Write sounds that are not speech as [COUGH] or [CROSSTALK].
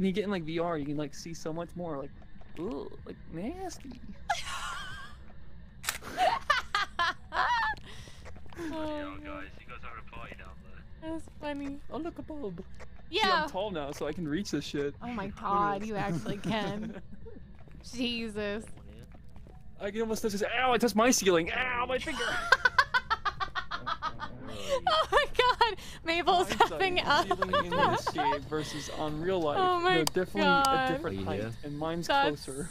and you get in like VR, you can like see so much more. Like, ooh, like nasty. Yo, [LAUGHS] guys, you guys having a party down there? That's funny. Oh look a bulb. See, Yeah. I'm tall now, so I can reach this shit. Oh my [LAUGHS] Look at god, you actually [LAUGHS] can. Jesus. I can almost touch this. Ow! I touched my ceiling. Ow! My finger. Hindsight, having ceiling in this game versus on real life. Oh my They're definitely God. a different height, and mine's That's closer.